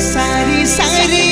सारी सारी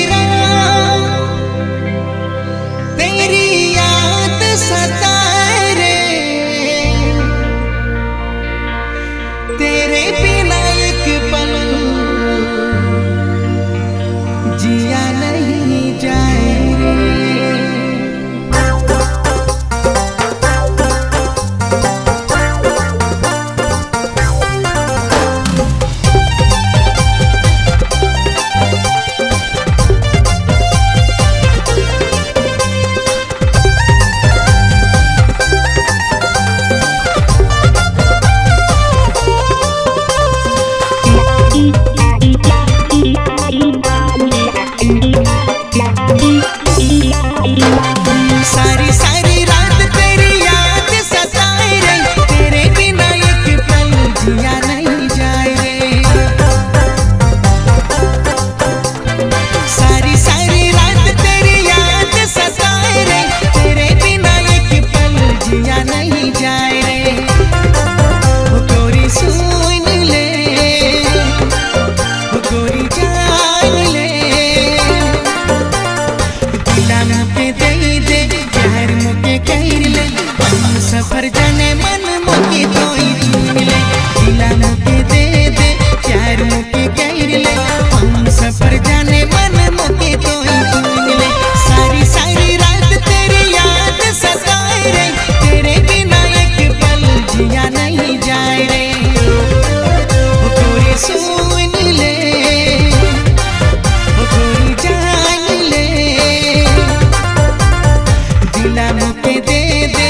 de